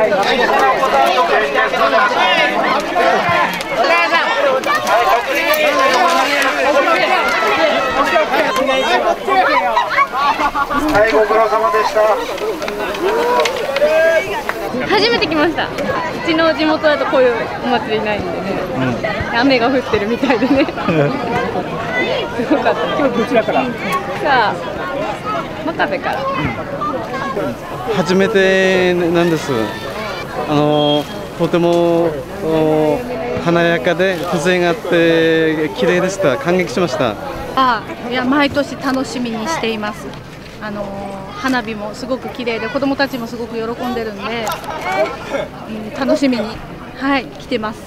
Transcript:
はい、ご苦労様でした。初めて来ました。うちの地元だとこういうお祭りないんでね、雨が降ってるみたいでね。すごかった。今日どちらから？さあ真壁から。初めてなんです。あのとても華やかで風情があって綺麗でした。感激しました。あいや毎年楽しみにしています。あの花火もすごく綺麗で子どもたちもすごく喜んでるんで、うん、楽しみにはい来てます。